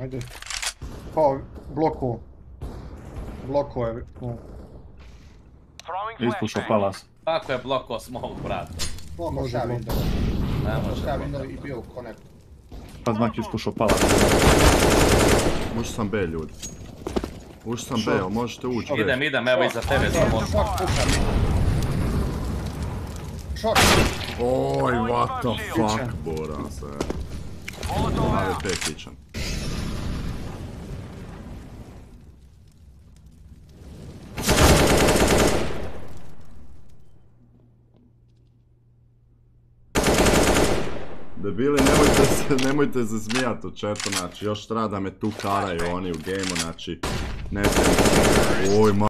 Ajde. Pa, bloku. Bloko je. Ispušao palas. Kako je bloko smoke, brat? Može, Može ja može. window. Ne može. Može bloko. window i bio u connect. Pa znak ispušao palas. Ušao sam B, ljudi. Ušao sam B, ali možete ući. Idem, idem, evo iza tebe mi. Šok. Oj, what the fuck, Bora se. AWP kitchen. Debili, nemojte se, nemojte se smijat u chatu, znači još treba da me tu karaju oni u gameu, znači ne znam. Oj, ma...